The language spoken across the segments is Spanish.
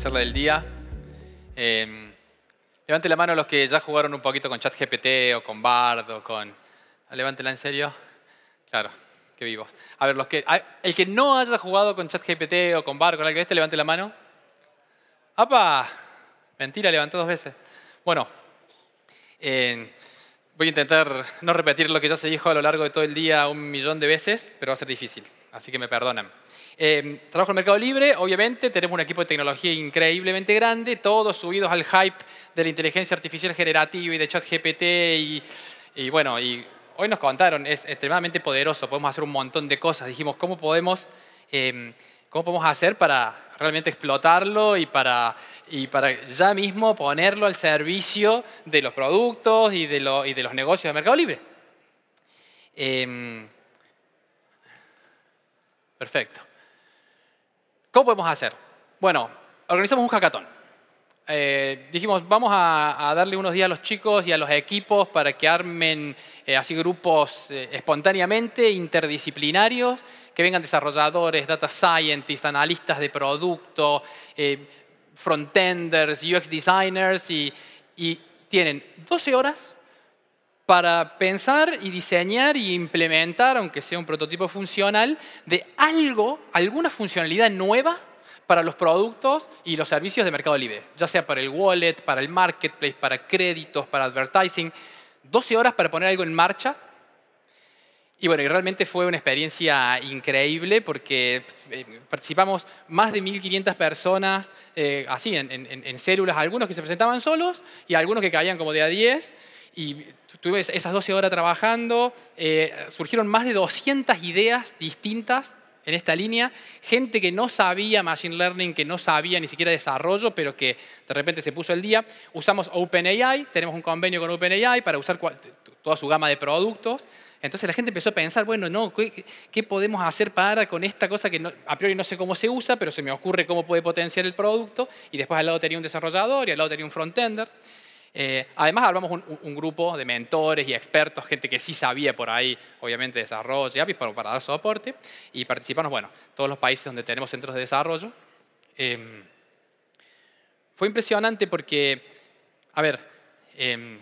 Charla del día. Eh, levante la mano los que ya jugaron un poquito con ChatGPT o con Bard o con... Levántela en serio. Claro, qué vivos. A ver, los que, el que no haya jugado con ChatGPT o con Bard, con algo de este, levante la mano. ¡Apa! Mentira, levantó dos veces. Bueno, eh, voy a intentar no repetir lo que ya se dijo a lo largo de todo el día un millón de veces, pero va a ser difícil, así que me perdonan. Eh, trabajo en Mercado Libre, obviamente, tenemos un equipo de tecnología increíblemente grande, todos subidos al hype de la inteligencia artificial generativa y de ChatGPT y, bueno, y hoy nos contaron, es extremadamente poderoso, podemos hacer un montón de cosas. Dijimos, ¿cómo podemos, eh, cómo podemos hacer para realmente explotarlo y para, y para ya mismo ponerlo al servicio de los productos y de, lo- y de los negocios de Mercado Libre? Em, perfecto. ¿Cómo podemos hacer? Bueno, organizamos un hackathon. Eh, dijimos, vamos a, darle unos días a los chicos y a los equipos para que armen eh, así grupos eh, espontáneamente, interdisciplinarios, que vengan desarrolladores, data scientists, analistas de producto, eh, frontenders, UX designers, y, y tienen 12 horas para pensar y diseñar y implementar, aunque sea un prototipo funcional, de algo, alguna funcionalidad nueva para los productos y los servicios de Mercado Libre, ya sea para el wallet, para el marketplace, para créditos, para advertising. 12 horas para poner algo en marcha. Y bueno, y realmente fue una experiencia increíble porque eh, participamos más de 1.500 personas, eh, así, en, en- en células, algunos que se presentaban solos y algunos que caían como de a 10. Y tuve esas 12 horas trabajando, eh, surgieron más de 200 ideas distintas en esta línea, gente que no sabía Machine Learning, que no sabía ni siquiera desarrollo, pero que de repente se puso el día. Usamos OpenAI, tenemos un convenio con OpenAI para usar toda su gama de productos. Entonces la gente empezó a pensar, bueno, no, ¿qué, qué podemos hacer para con esta cosa que a priori no sé cómo se usa, pero se me ocurre cómo puede potenciar el producto? Y después al lado tenía un desarrollador y al lado tenía un frontender. Eh, además, armamos un, grupo de mentores y expertos, gente que sí sabía por ahí, obviamente, desarrollo y APIs para, para dar soporte. Y participamos, bueno, todos los países donde tenemos centros de desarrollo. Em, fue impresionante porque, a ver, em,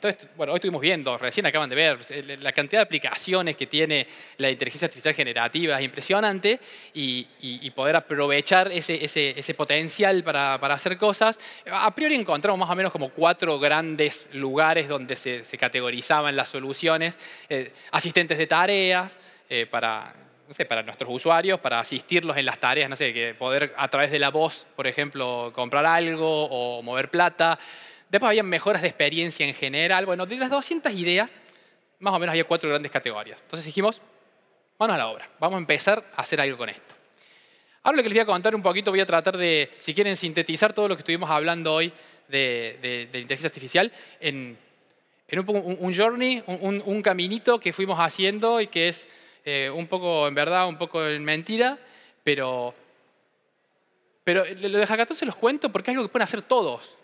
todo esto- bueno, hoy estuvimos viendo, recién acaban de ver, eh, la cantidad de aplicaciones que tiene la inteligencia artificial generativa es impresionante y, poder aprovechar ese, potencial para, hacer cosas. A priori encontramos más o menos como cuatro grandes lugares donde se, categorizaban las soluciones. Eh, asistentes de tareas eh, para, no sé, para nuestros usuarios, para asistirlos en las tareas, no sé, que poder a través de la voz, por ejemplo, comprar algo o mover plata. Después había mejoras de experiencia en general. Bueno, de las 200 ideas, más o menos había cuatro grandes categorías. Entonces dijimos, manos a la obra, vamos a empezar a hacer algo con esto. Ahora lo que les voy a contar un poquito, voy a tratar de, si quieren, sintetizar todo lo que estuvimos hablando hoy de, de- inteligencia artificial en, en un, un, journey, un caminito que fuimos haciendo y que es eh, un poco en verdad, un poco en mentira, pero, pero lo de Hackathon se los cuento porque es algo que pueden hacer todos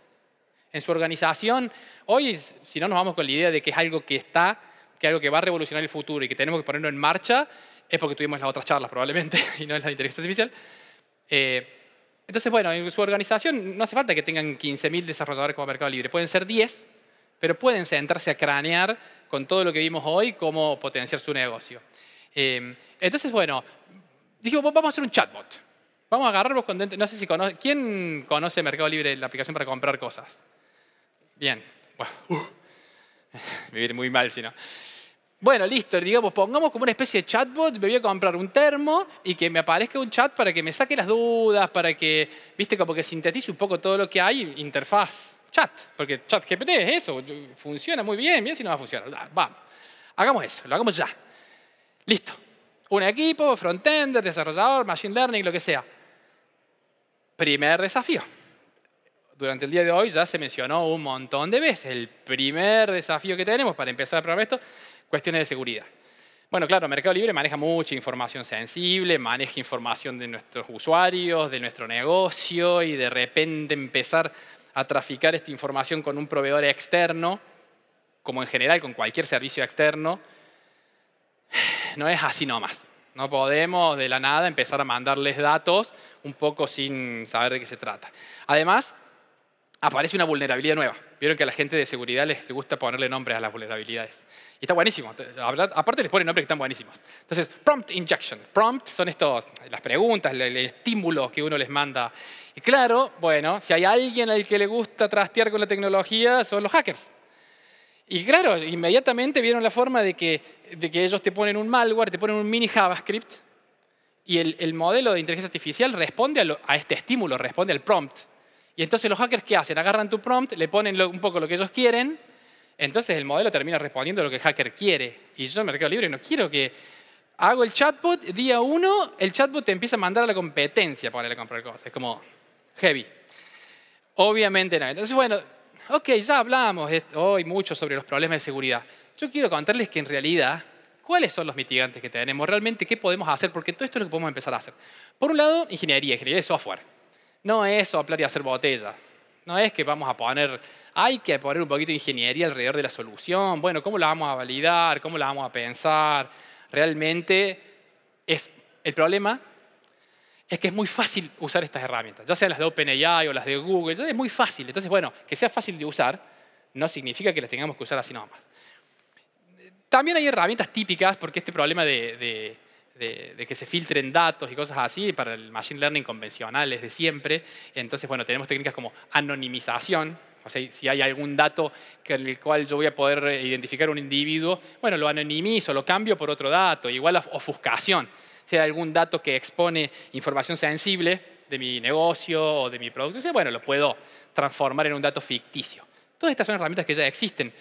en su organización. Hoy, si no nos vamos con la idea de que es algo que está, que es algo que va a revolucionar el futuro y que tenemos que ponerlo en marcha, es porque tuvimos las otras charlas probablemente y no es la inteligencia artificial. Eh, entonces, bueno, en su organización no hace falta que tengan 15.000 desarrolladores como Mercado Libre, pueden ser 10, pero pueden sentarse a cranear con todo lo que vimos hoy cómo potenciar su negocio. Eh, entonces, bueno, dijimos, vamos a hacer un chatbot. Vamos a agarrarlos con... No sé si conoce... ¿Quién conoce Mercado Libre, la aplicación para comprar cosas? Bien. Bueno, uh, viene muy mal si no. Bueno, listo, digamos, pongamos como una especie de chatbot, me voy a comprar un termo y que me aparezca un chat para que me saque las dudas, para que, viste, como que sintetice un poco todo lo que hay, interfaz, chat, porque chat GPT es eso, funciona muy bien, bien si no va a funcionar. Vamos, hagamos eso, lo hagamos ya. Listo. Un equipo, frontender, desarrollador, machine learning, lo que sea. primer desafío. Durante el día de hoy ya se mencionó un montón de veces. El primer desafío que tenemos para empezar a programar esto, cuestiones de seguridad. Bueno, claro, Mercado Libre maneja mucha información sensible, maneja información de nuestros usuarios, de nuestro negocio y de repente empezar a traficar esta información con un proveedor externo, como en general con cualquier servicio externo, no es así nomás. No podemos de la nada empezar a mandarles datos un poco sin saber de qué se trata. Además, aparece una vulnerabilidad nueva. Vieron que a la gente de seguridad les gusta ponerle nombres a las vulnerabilidades. Y está buenísimo. Aparte les ponen nombres que están buenísimos. Entonces, prompt injection. Prompt son estos, las preguntas, el, estímulo que uno les manda. Y claro, bueno, si hay alguien al que le gusta trastear con la tecnología, son los hackers. Y claro, inmediatamente vieron la forma de que, de que ellos te ponen un malware, te ponen un mini JavaScript, y el, modelo de inteligencia artificial responde a, a este estímulo, responde al prompt. Y entonces los hackers, ¿qué hacen? Agarran tu prompt, le ponen un poco lo que ellos quieren, entonces el modelo termina respondiendo lo que el hacker quiere. Y yo en Mercado Libre no quiero que hago el chatbot, día uno, el chatbot te empieza a mandar a la competencia para ponerle a comprar cosas. Es como heavy. Obviamente no. Entonces, bueno, ok, ya hablamos hoy mucho sobre los problemas de seguridad. Yo quiero contarles que en realidad, ¿cuáles son los mitigantes que tenemos? Realmente, ¿qué podemos hacer? Porque todo esto es lo que podemos empezar a hacer. Por un lado, ingeniería, ingeniería de software. No es soplar y hacer botellas. No es que vamos a poner, hay que poner un poquito de ingeniería alrededor de la solución. Bueno, ¿cómo la vamos a validar? ¿Cómo la vamos a pensar? Realmente es el problema es que es muy fácil usar estas herramientas, ya sean las de OpenAI o las de Google, es muy fácil. Entonces, bueno, que sea fácil de usar no significa que las tengamos que usar así nomás. También hay herramientas típicas, porque este problema de de, que se filtren datos y cosas así para el machine learning convencional es de siempre. Entonces, bueno, tenemos técnicas como anonimización. O sea, si hay algún dato en el cual yo voy a poder identificar un individuo, bueno, lo anonimizo, lo cambio por otro dato. Igual ofuscación. Si hay algún dato que expone información sensible de mi negocio o de mi producto, bueno, lo puedo transformar en un dato ficticio. Todas estas son herramientas que ya existen.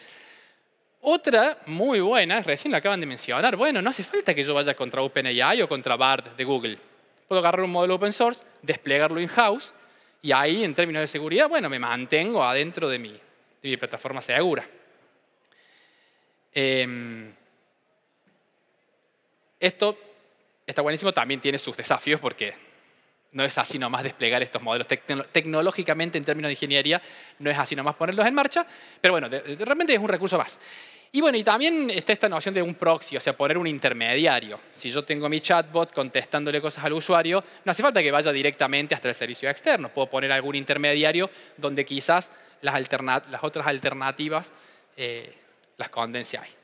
Otra muy buena, recién la acaban de mencionar, bueno, no hace falta que yo vaya contra OpenAI o contra BART de Google. Puedo agarrar un modelo open source, desplegarlo in-house y ahí, en términos de seguridad, bueno, me mantengo adentro de mi, plataforma segura. Em, esto está buenísimo, también tiene sus desafíos porque no es así nomás desplegar estos modelos. Tecnológicamente, en términos de ingeniería, no es así nomás ponerlos en marcha, pero bueno, realmente es un recurso más. Y bueno, y también está esta noción de un proxy, o sea, poner un intermediario. Si yo tengo mi chatbot contestándole cosas al usuario, no hace falta que vaya directamente hasta el servicio externo. Puedo poner algún intermediario donde quizás las, otras alternativas eh, las condense ahí.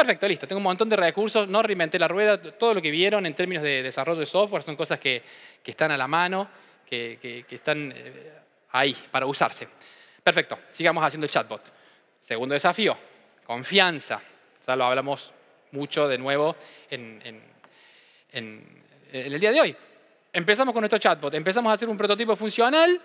Perfecto, listo. Tengo un montón de recursos, no reinventé la rueda. Todo lo que vieron en términos de desarrollo de software son cosas que, están a la mano, que, están eh, ahí para usarse. Perfecto, sigamos haciendo el chatbot. Segundo desafío, confianza. Ya lo hablamos mucho de nuevo en, en el día de hoy. Empezamos con nuestro chatbot, empezamos a hacer un prototipo funcional,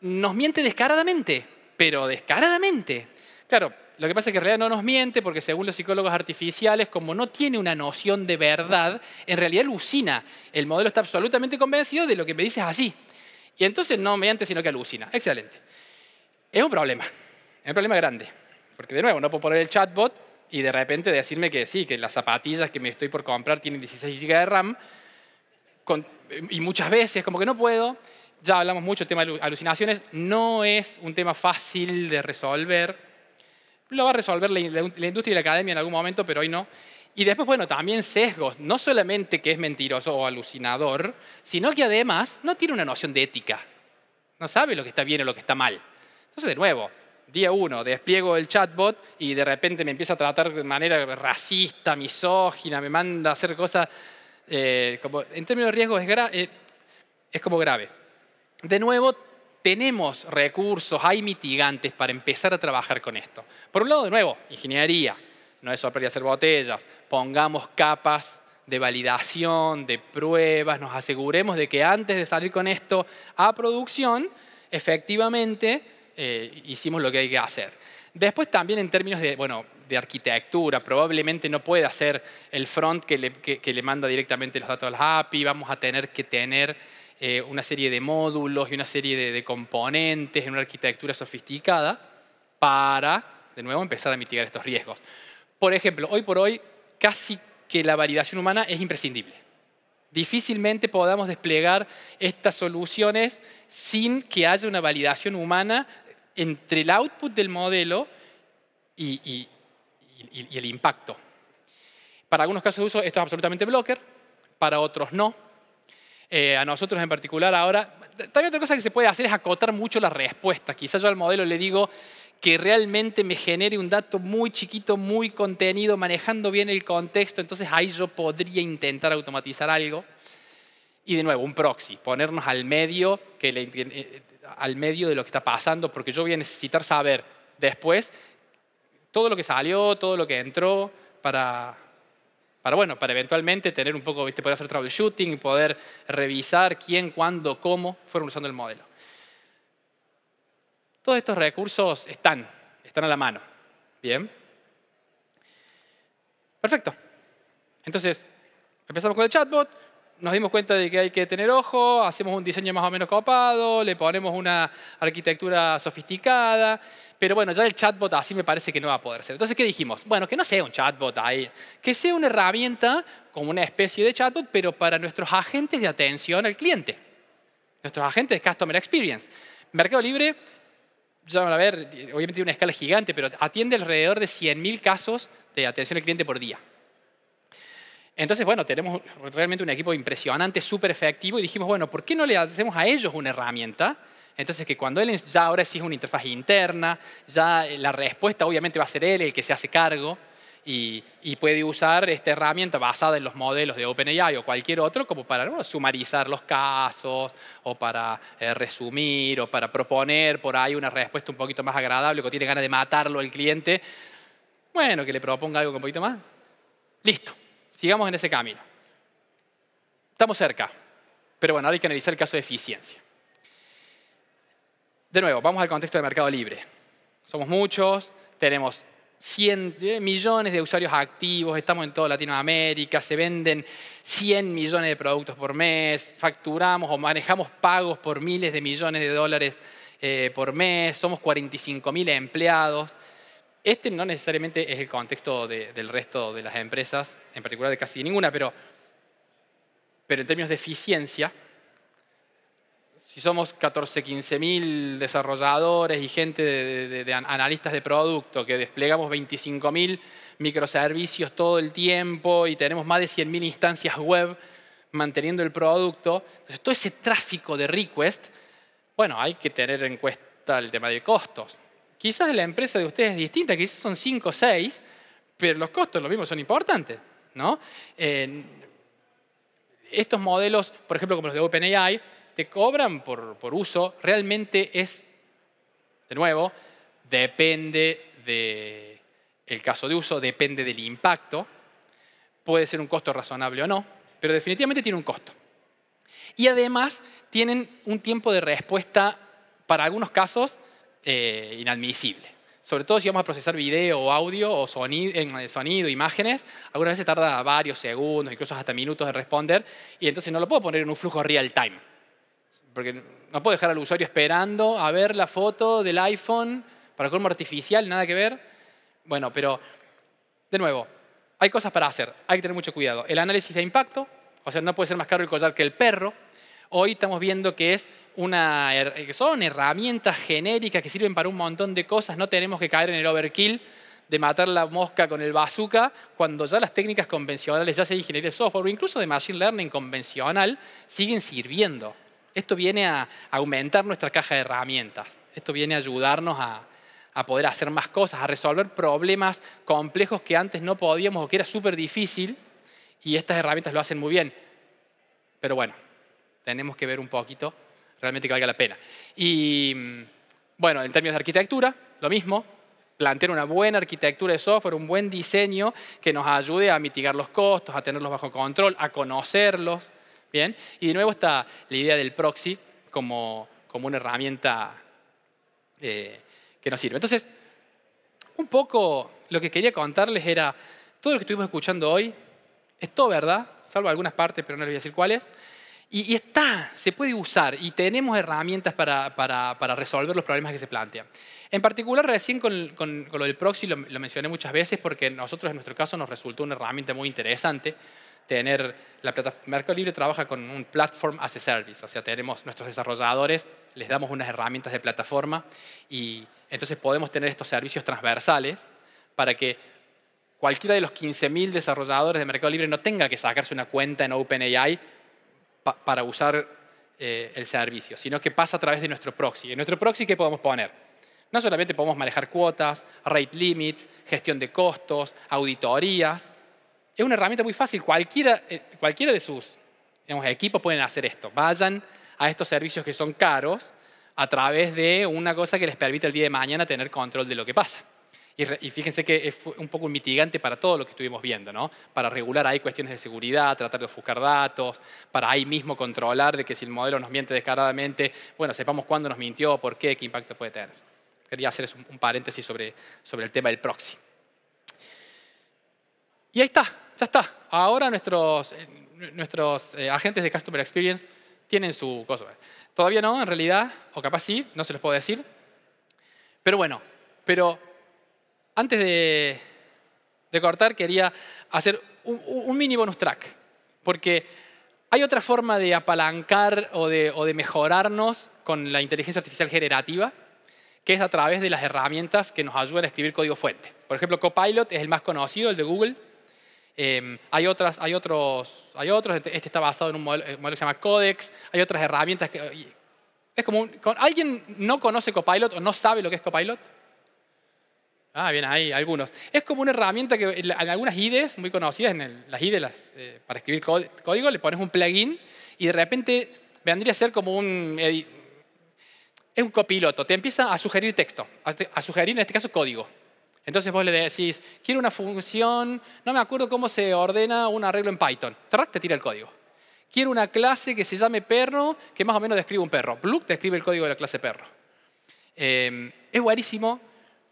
nos miente descaradamente, pero descaradamente. Claro, lo que pasa es que en realidad no nos miente porque según los psicólogos artificiales, como no tiene una noción de verdad, en realidad alucina. El modelo está absolutamente convencido de lo que me dices así. Y entonces no miente, sino que alucina. Excelente. Es un problema. Es un problema grande. Porque de nuevo, no puedo poner el chatbot y de repente decirme que sí, que las zapatillas que me estoy por comprar tienen 16 GB de RAM. y muchas veces, como que no puedo. Ya hablamos mucho del tema de alucinaciones. No es un tema fácil de resolver lo va a resolver la, industria y la academia en algún momento, pero hoy no. Y después, bueno, también sesgos, no solamente que es mentiroso o alucinador, sino que además no tiene una noción de ética. No sabe lo que está bien o lo que está mal. Entonces, de nuevo, día uno, despliego el chatbot y de repente me empieza a tratar de manera racista, misógina, me manda a hacer cosas, eh, como, en términos de riesgo es, eh, es como grave. De nuevo, tenemos recursos, hay mitigantes para empezar a trabajar con esto. Por un lado, de nuevo, ingeniería, no es solo hacer botellas, pongamos capas de validación, de pruebas, nos aseguremos de que antes de salir con esto a producción, efectivamente eh, hicimos lo que hay que hacer. Después también en términos de, bueno, de arquitectura, probablemente no puede hacer el front que le, que le manda directamente los datos a las API, vamos a tener que tener eh, una serie de módulos y una serie de, de componentes en una arquitectura sofisticada para, de nuevo, empezar a mitigar estos riesgos. Por ejemplo, hoy por hoy casi que la validación humana es imprescindible. Difícilmente podamos desplegar estas soluciones sin que haya una validación humana entre el output del modelo y, el impacto. Para algunos casos de uso esto es absolutamente blocker, para otros no. Eh, a nosotros en particular ahora, también otra cosa que se puede hacer es acotar mucho las respuestas. Quizás yo al modelo le digo que realmente me genere un dato muy chiquito, muy contenido, manejando bien el contexto, entonces ahí yo podría intentar automatizar algo. Y de nuevo, un proxy, ponernos al medio, que eh, al medio de lo que está pasando, porque yo voy a necesitar saber después todo lo que salió, todo lo que entró, para, para, bueno, para eventualmente tener un poco, ¿viste? poder hacer troubleshooting, poder revisar quién, cuándo, cómo fueron usando el modelo. Todos estos recursos están, están a la mano. Bien. Perfecto. Entonces, empezamos con el chatbot, nos dimos cuenta de que hay que tener ojo, hacemos un diseño más o menos copado, le ponemos una arquitectura sofisticada, pero bueno, ya el chatbot así me parece que no va a poder ser. Entonces, ¿qué dijimos? Bueno, que no sea un chatbot ahí, que sea una herramienta como una especie de chatbot, pero para nuestros agentes de atención al cliente, nuestros agentes de Customer Experience. Mercado Libre ya van a ver, obviamente tiene una escala gigante, pero atiende alrededor de 100.000 casos de atención al cliente por día. Entonces, bueno, tenemos realmente un equipo impresionante, súper efectivo, y dijimos, bueno, ¿por qué no le hacemos a ellos una herramienta? Entonces, que cuando él ya ahora sí es una interfaz interna, ya la respuesta obviamente va a ser él el que se hace cargo, y, puede usar esta herramienta basada en los modelos de OpenAI o cualquier otro como para sumarizar los casos o para eh, resumir o para proponer por ahí una respuesta un poquito más agradable que tiene ganas de matarlo el cliente. Bueno, que le proponga algo un poquito más. Listo, sigamos en ese camino. Estamos cerca, pero bueno, ahora hay que analizar el caso de eficiencia. De nuevo, vamos al contexto del mercado libre. Somos muchos, tenemos 100 eh, millones de usuarios activos, estamos en toda Latinoamérica, se venden 100 millones de productos por mes, facturamos o manejamos pagos por miles de millones de dólares eh, por mes, somos 45 mil empleados. Este no necesariamente es el contexto del resto de las empresas, en particular de casi ninguna, pero, pero en términos de eficiencia, si somos 14, 15 mil desarrolladores y gente de, analistas de producto, que desplegamos 25 mil microservicios todo el tiempo y tenemos más de 100 mil instancias web manteniendo el producto, entonces todo ese tráfico de request, bueno, hay que tener en cuenta el tema de costos. Quizás la empresa de ustedes es distinta, quizás son 5 o 6, pero los costos lo mismo son importantes. ¿no? estos modelos, por ejemplo, como los de OpenAI, te cobran por, uso realmente es, de nuevo, depende del caso de uso, depende del impacto. Puede ser un costo razonable o no, pero definitivamente tiene un costo. Y además tienen un tiempo de respuesta, para algunos casos, eh, inadmisible. Sobre todo si vamos a procesar video o audio o sonido, sonido, imágenes, algunas veces tarda varios segundos, incluso hasta minutos en responder, y entonces no lo puedo poner en un flujo real time porque no puedo dejar al usuario esperando a ver la foto del iPhone para colmo artificial, nada que ver. Bueno, pero de nuevo, hay cosas para hacer, hay que tener mucho cuidado. El análisis de impacto, o sea, no puede ser más caro el collar que el perro. Hoy estamos viendo que, son herramientas genéricas que sirven para un montón de cosas, no tenemos que caer en el overkill de matar la mosca con el bazooka, cuando ya las técnicas convencionales, ya sea de ingeniería de software o incluso de machine learning convencional, siguen sirviendo. Esto viene a aumentar nuestra caja de herramientas. Esto viene a ayudarnos a, poder hacer más cosas, a resolver problemas complejos que antes no podíamos o que era súper difícil y estas herramientas lo hacen muy bien. Pero bueno, tenemos que ver un poquito realmente que valga la pena. Y bueno, en términos de arquitectura, lo mismo, plantear una buena arquitectura de software, un buen diseño que nos ayude a mitigar los costos, a tenerlos bajo control, a conocerlos, ¿Bien? Y de nuevo está la idea del proxy como, como una herramienta eh, que nos sirve. Entonces, un poco lo que quería contarles era, todo lo que estuvimos escuchando hoy es todo verdad, salvo algunas partes, pero no les voy a decir cuáles. Y, está, se puede usar y tenemos herramientas para, para, resolver los problemas que se plantean. En particular, recién con, con, lo del proxy lo, mencioné muchas veces porque nosotros en nuestro caso nos resultó una herramienta muy interesante tener la plataforma. Mercado Libre trabaja con un platform as a service, o sea, tenemos nuestros desarrolladores, les damos unas herramientas de plataforma y entonces podemos tener estos servicios transversales para que cualquiera de los 15.000 desarrolladores de Mercado Libre no tenga que sacarse una cuenta en OpenAI para usar eh, el servicio, sino que pasa a través de nuestro proxy. En nuestro proxy, ¿qué podemos poner? No solamente podemos manejar cuotas, rate limits, gestión de costos, auditorías. Es una herramienta muy fácil. Cualquiera, eh, cualquiera de sus equipos pueden hacer esto. Vayan a estos servicios que son caros a través de una cosa que les permite el día de mañana tener control de lo que pasa. Y, fíjense que es un poco un mitigante para todo lo que estuvimos viendo, ¿no? Para regular ahí cuestiones de seguridad, tratar de ofuscar datos, para ahí mismo controlar de que si el modelo nos miente descaradamente, bueno, sepamos cuándo nos mintió, por qué, qué impacto puede tener. Quería hacer un paréntesis sobre, sobre el tema del proxy. Y ahí está, ya está. Ahora nuestros, eh, nuestros eh, agentes de Customer Experience tienen su cosa. Todavía no, en realidad, o capaz sí, no se los puedo decir. Pero bueno, pero antes de, cortar, quería hacer un, mini bonus track, porque hay otra forma de apalancar o de, mejorarnos con la inteligencia artificial generativa, que es a través de las herramientas que nos ayudan a escribir código fuente. Por ejemplo, Copilot es el más conocido, el de Google. Em, hay, otras, hay, otros, hay otros, este, este está basado en un modelo, que se llama Codex, hay otras herramientas que... Es como ¿Alguien no conoce Copilot o no sabe lo que es Copilot? Ah, bien, hay algunos. Es como una herramienta que en algunas IDEs muy conocidas, en las IDEs eh, para escribir código, le pones un plugin y de repente vendría a ser como un... Es un copiloto, te empieza a sugerir texto, a, sugerir en este caso código. Entonces vos le decís, quiero una función, no me acuerdo cómo se ordena un arreglo en Python. Te tira el código. Quiero una clase que se llame perro, que más o menos describe un perro. Blue describe el código de la clase perro. Eh, es buenísimo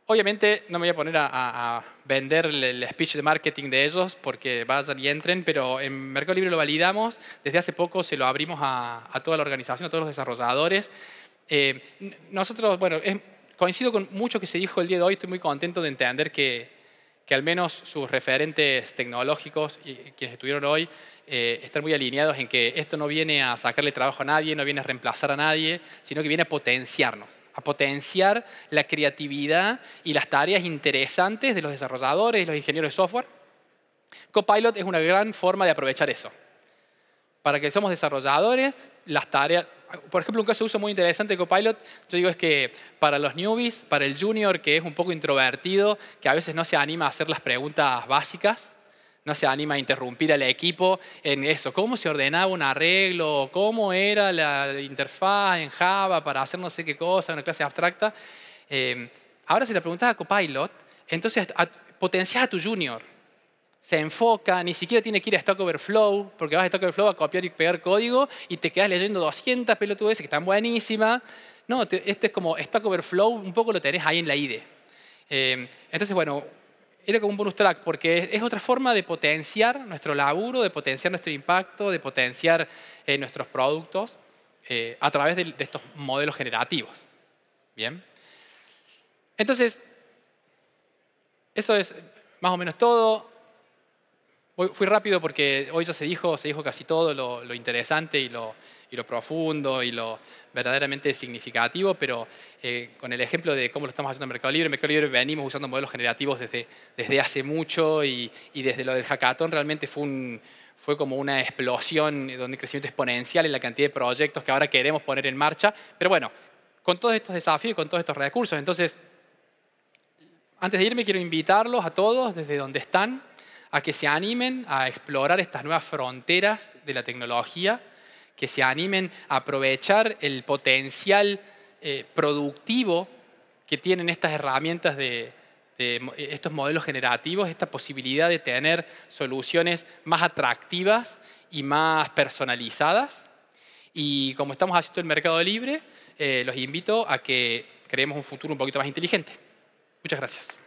Obviamente no me voy a poner a, vender el, speech de marketing de ellos porque vayan y entren, pero en Mercado Libre lo validamos. Desde hace poco se lo abrimos a, toda la organización, a todos los desarrolladores. Eh, nosotros, bueno, coincido con mucho que se dijo el día de hoy. Estoy muy contento de entender que, que al menos sus referentes tecnológicos y quienes estuvieron hoy eh, están muy alineados en que esto no viene a sacarle trabajo a nadie, no viene a reemplazar a nadie, sino que viene a potenciarnos a potenciar la creatividad y las tareas interesantes de los desarrolladores y los ingenieros de software. Copilot es una gran forma de aprovechar eso. Para que somos desarrolladores, las tareas... Por ejemplo, un caso de uso muy interesante de Copilot, yo digo es que para los newbies, para el junior que es un poco introvertido, que a veces no se anima a hacer las preguntas básicas, no se anima a interrumpir al equipo en eso, cómo se ordenaba un arreglo, cómo era la interfaz en Java para hacer no sé qué cosa, una clase abstracta. Eh, ahora si le preguntas a Copilot, entonces potencias a tu junior. Se enfoca, ni siquiera tiene que ir a Stack Overflow, porque vas a Stack Overflow a copiar y pegar código y te quedas leyendo 200 pelotudes que están buenísimas. No, este es como Stack Overflow, un poco lo tenés ahí en la IDE. Eh, entonces, bueno, era como un bonus track, porque es, otra forma de potenciar nuestro laburo, de potenciar nuestro impacto, de potenciar eh, nuestros productos eh, a través de, estos modelos generativos. Bien. Entonces, eso es más o menos todo. Fui rápido porque hoy ya se dijo, se dijo casi todo lo interesante y lo, y lo profundo y lo verdaderamente significativo, pero eh, con el ejemplo de cómo lo estamos haciendo en Mercado Libre, en Mercado Libre venimos usando modelos generativos desde, desde hace mucho y, y desde lo del hackathon realmente fue, un, fue como una explosión donde crecimiento exponencial en la cantidad de proyectos que ahora queremos poner en marcha. Pero bueno, con todos estos desafíos y con todos estos recursos, entonces, antes de irme quiero invitarlos a todos desde donde están a que se animen a explorar estas nuevas fronteras de la tecnología que se animen a aprovechar el potencial eh, productivo que tienen estas herramientas de, estos modelos generativos, esta posibilidad de tener soluciones más atractivas y más personalizadas. Y como estamos haciendo el mercado libre, eh, los invito a que creemos un futuro un poquito más inteligente. Muchas gracias.